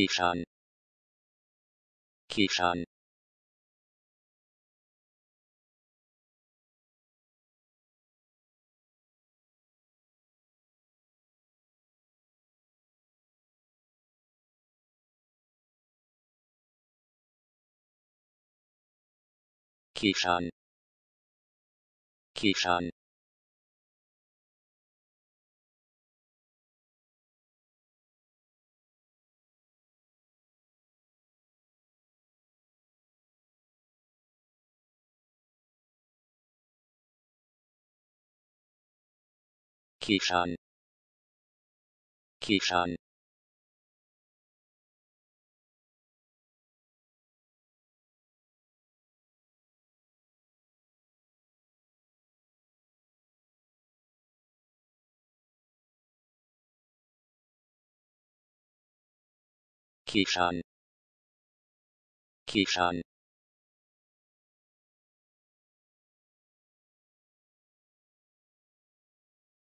Kishan Kishan Kishan Kishan Kishan Kishan Kishan Kishan